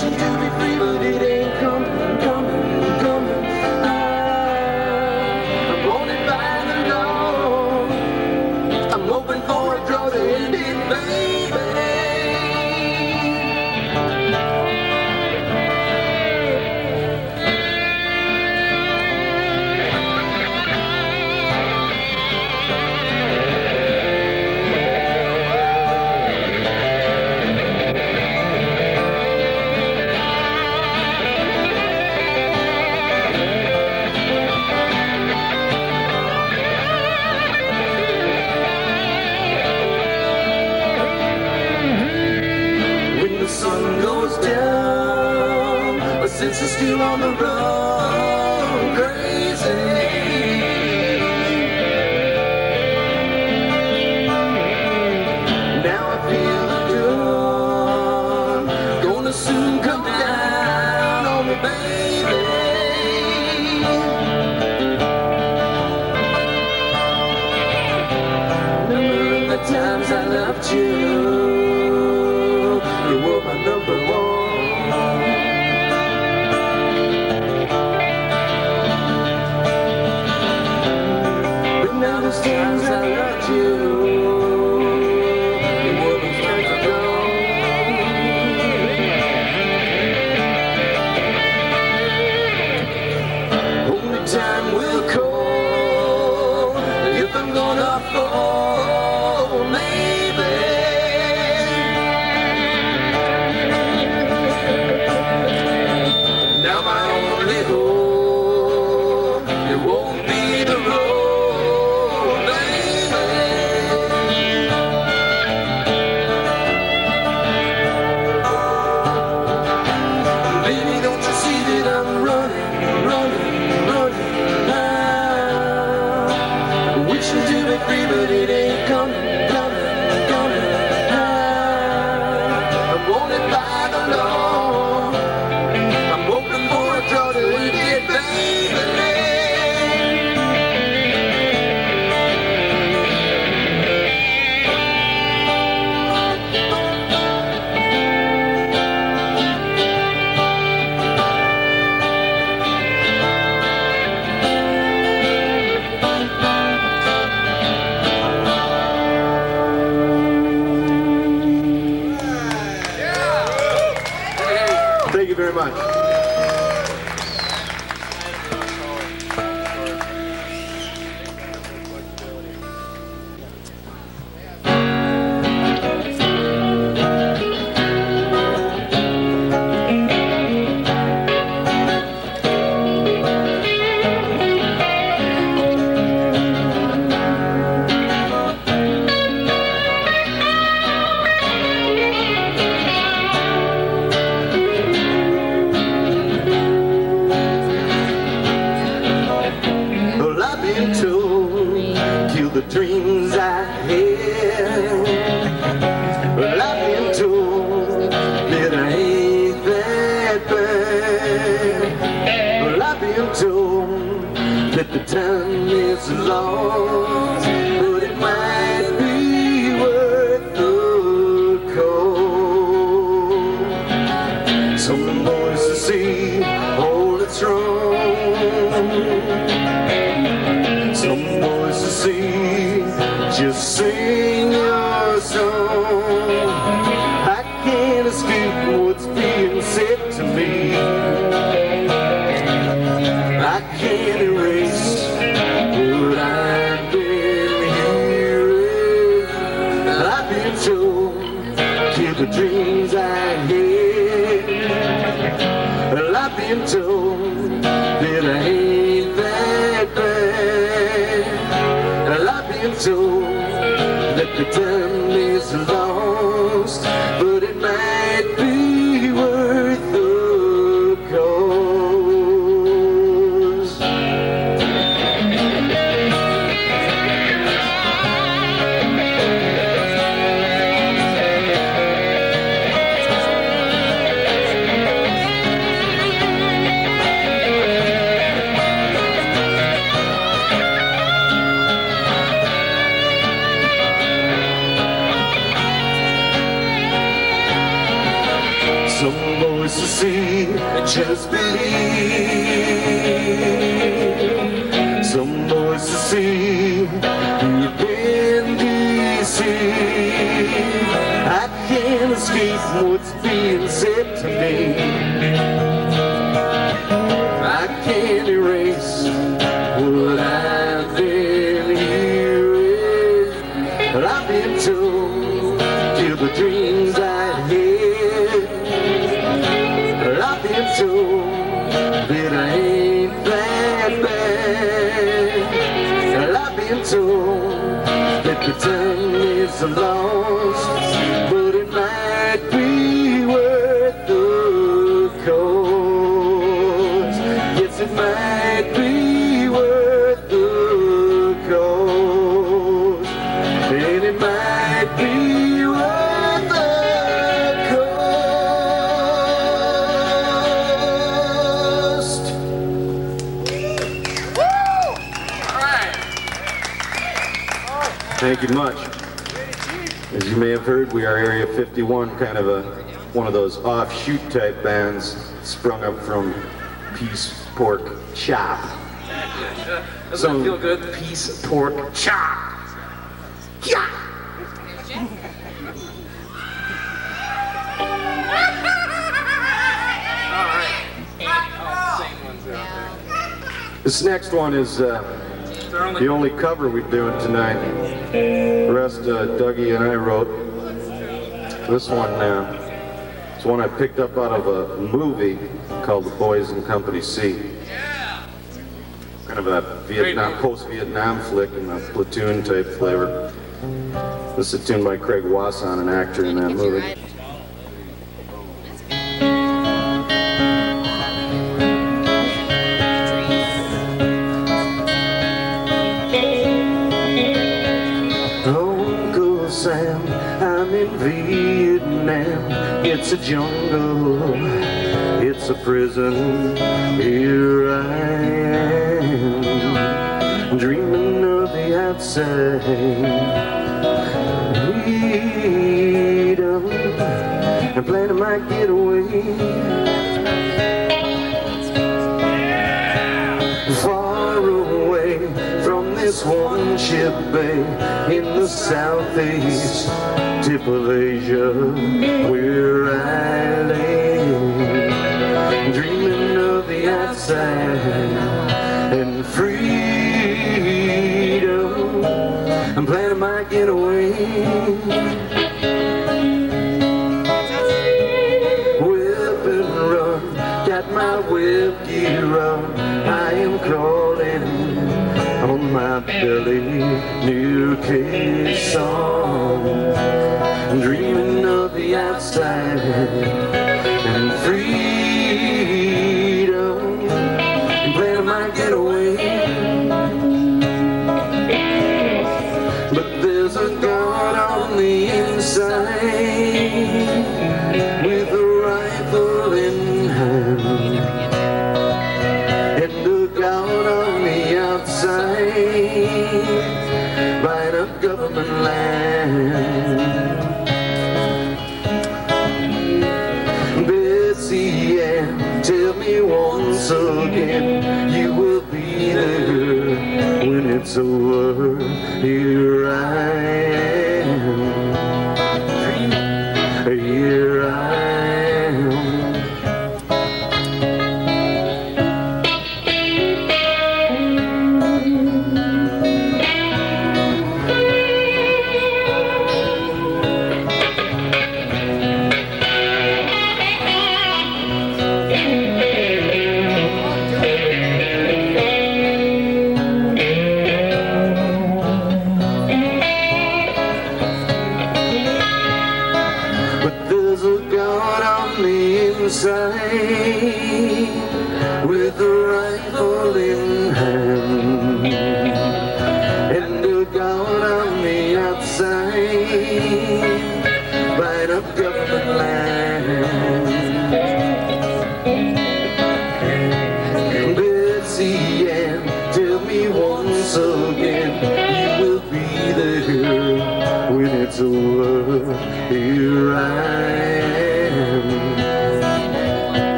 but it might be worth the time is lost, but it might be worth the cost. Yes, it might be worth the cost, and it might be worth the cost. Thank you much. As you may have heard, we are Area 51, kind of a one of those offshoot type bands sprung up from Peace Pork Chop. Doesn't So- it feel good? Piece pork chop. Yeah. All right. Same ones out This next one is uh, there. They're only the only cover we're doing tonight. The rest uh, Dougie and I wrote. This one uh, is one I picked up out of a movie called The Boys in Company C. Kind of a Vietnam, post-Vietnam flick in a platoon type flavor. This is a tune by Craig Wasson, an actor in that movie. A jungle, it's a prison. Here I am, dreaming of the outside. Freedom, and planning my getaway. Ship bay in the southeast. Tip of Asia where I lay dreaming of the outside and freedom. I'm planning my getaway on new near Quezon, dreaming of the outside buying up government land. Betsy Ann, tell me once again you will be there when it's over. Here I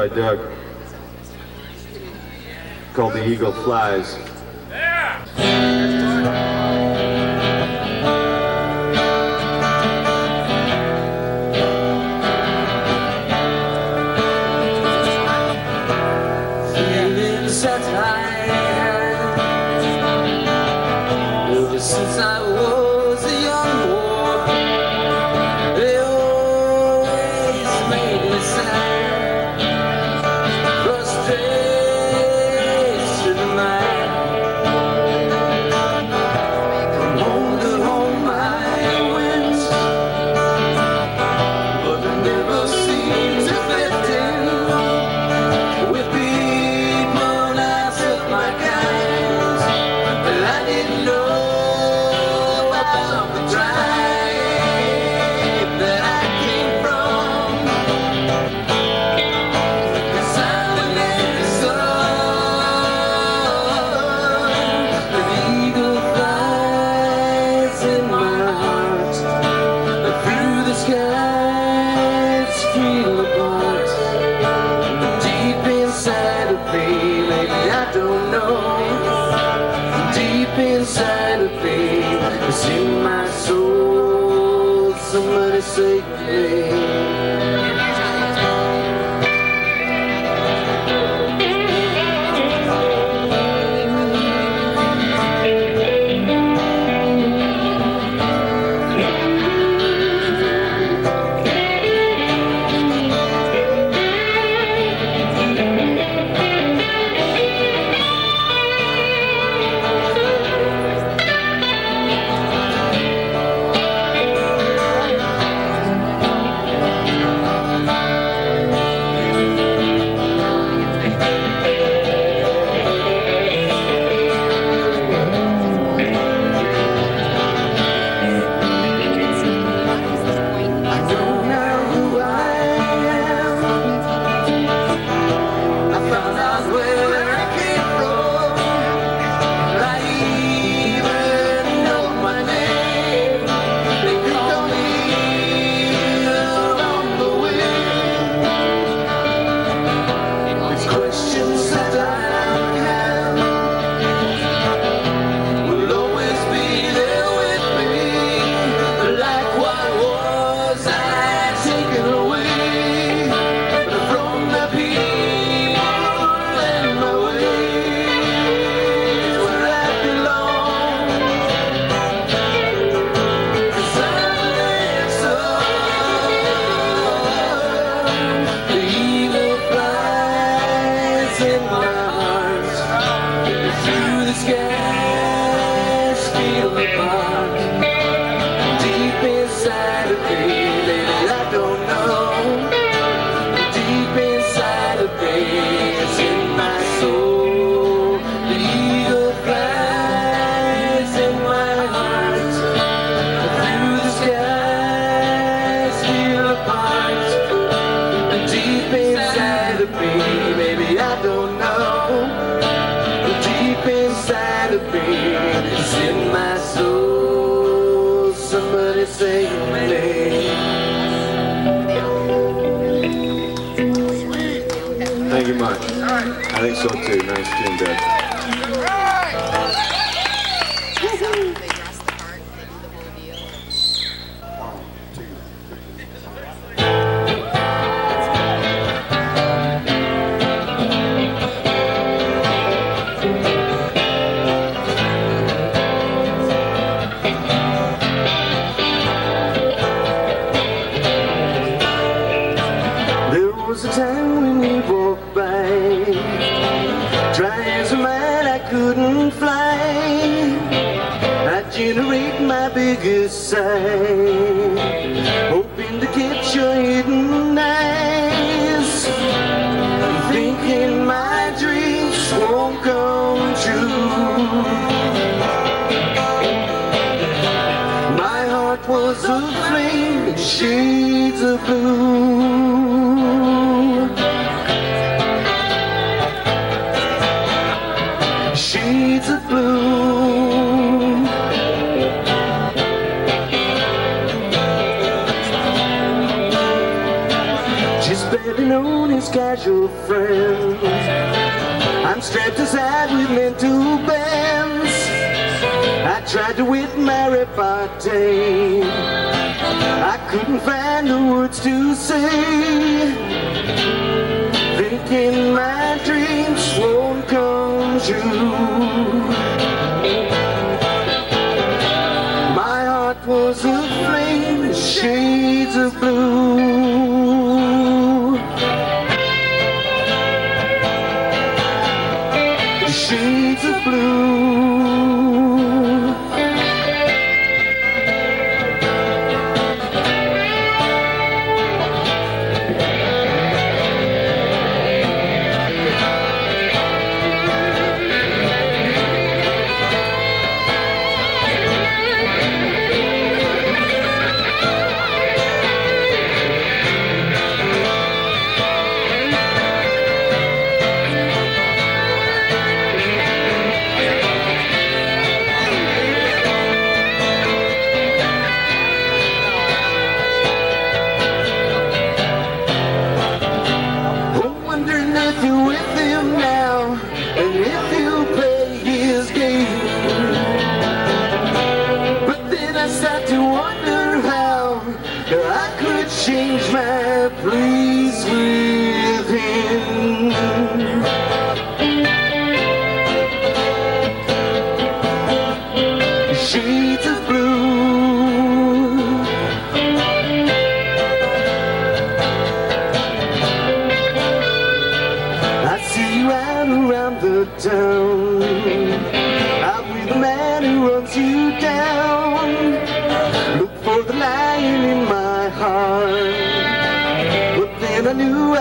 by Doug called The Eagle Flies. Spending on his casual friends. I'm strapped aside with mental bands. I tried to wit my repartee. I couldn't find the words to say. Thinking my dreams won't come true. My heart was aflame, shades of blue. blue.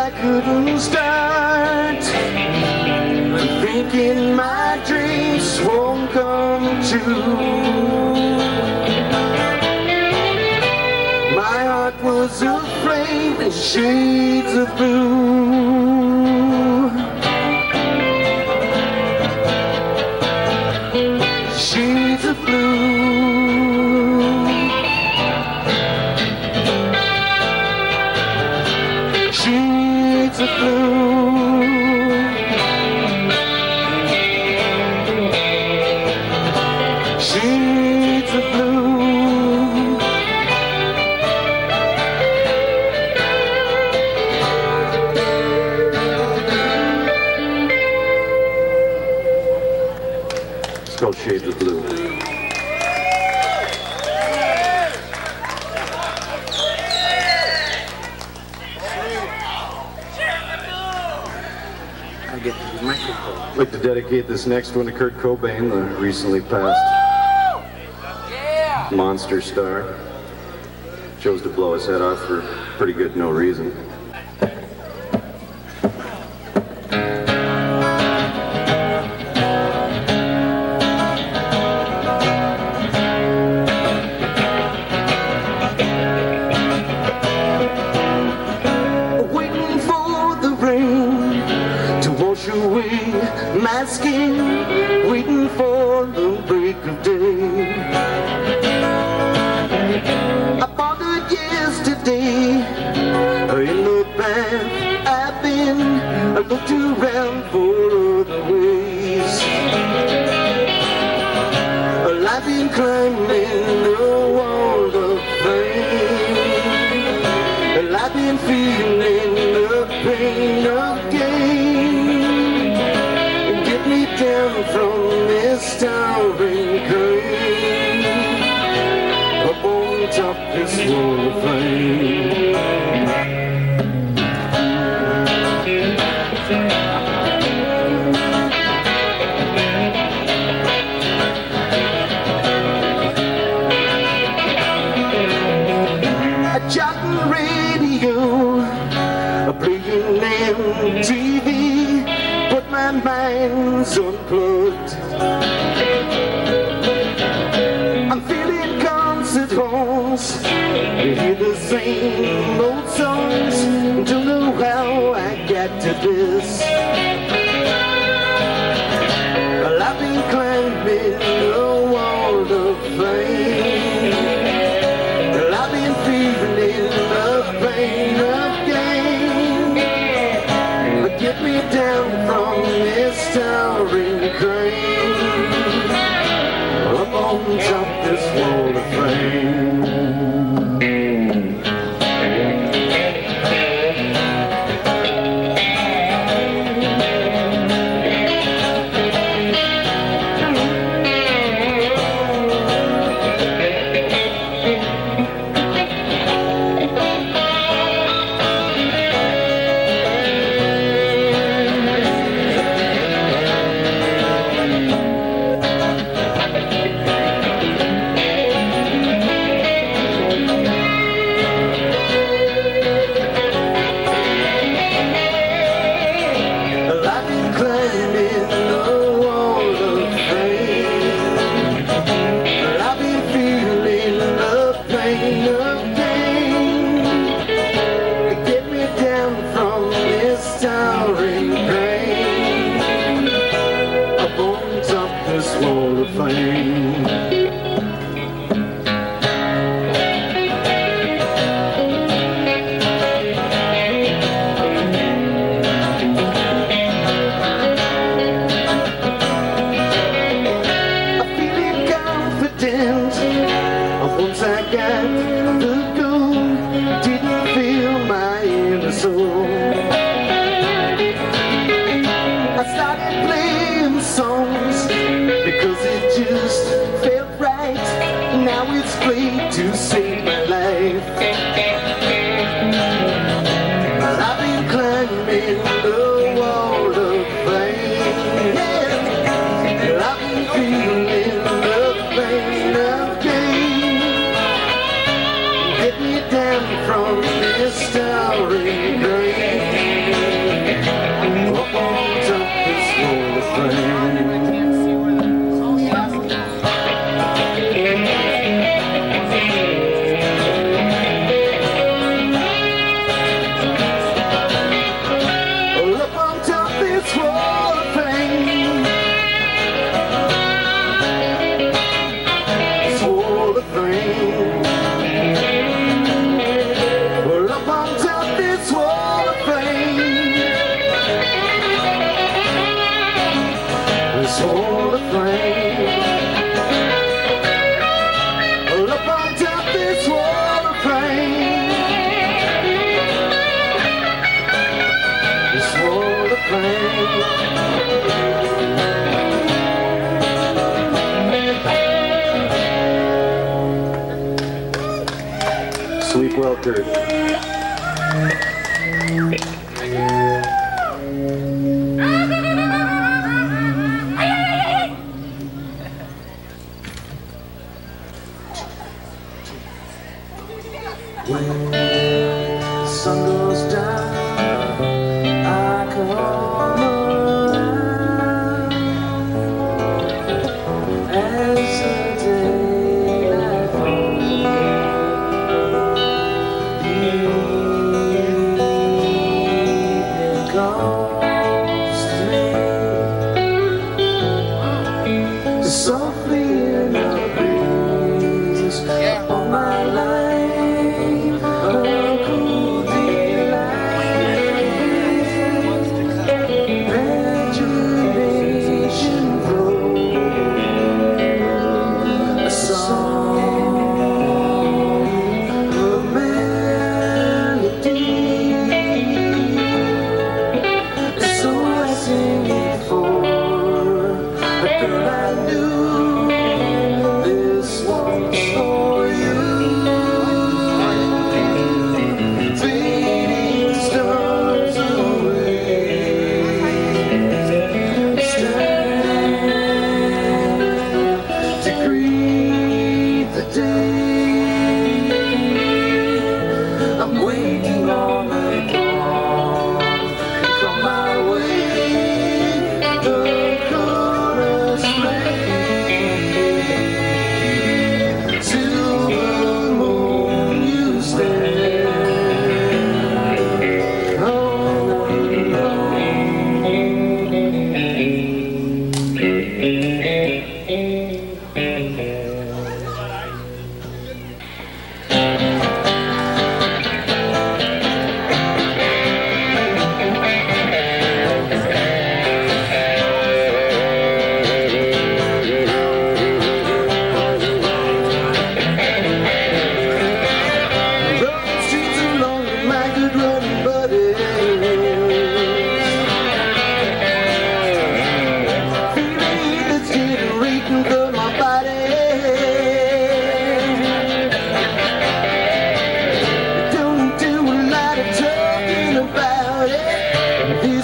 I couldn't start. Thinking my dreams won't come true. My heart was afraid in shades of blue. Called Shades of Blue. I get the microphone. I'd like to dedicate this next one to Kurt Cobain, the recently passed monster star. Chose to blow his head off for pretty good no reason. Been this. Well, I've been climbing the wall of fame. Well, I've been feeling the pain of gain. Get me down from this towering crane. Up on top this wall of fame. Sleep softly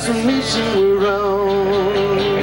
it. This mission we're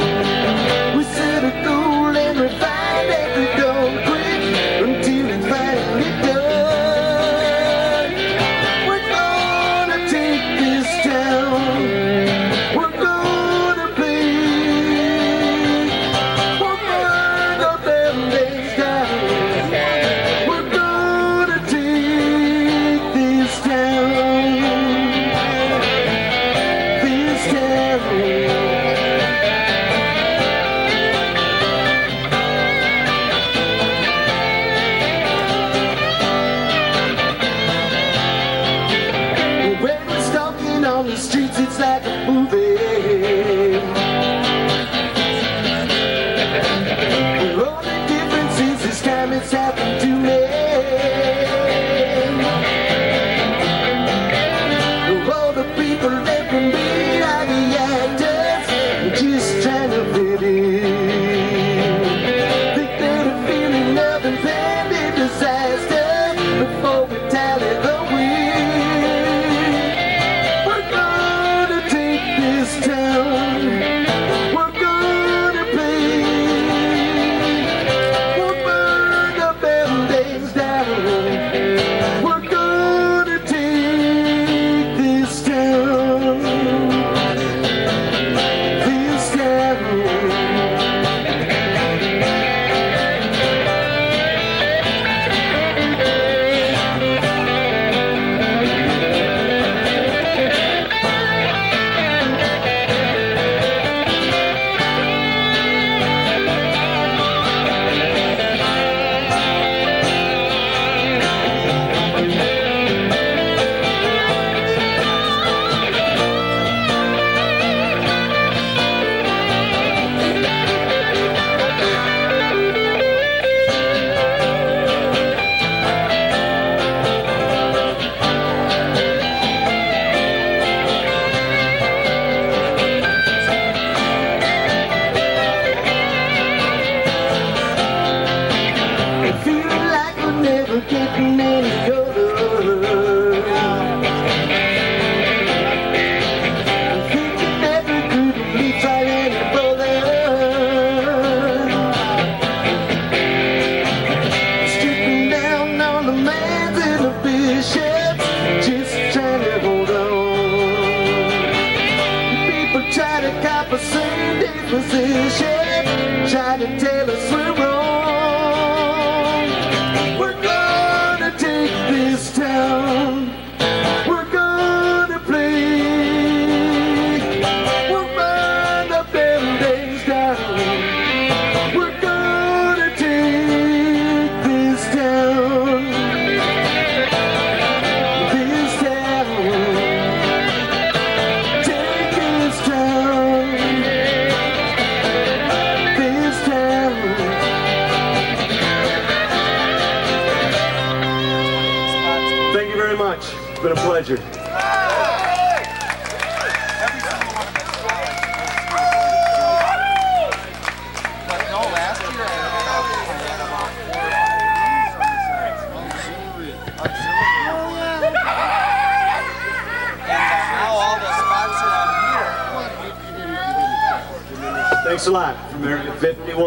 from Area 51.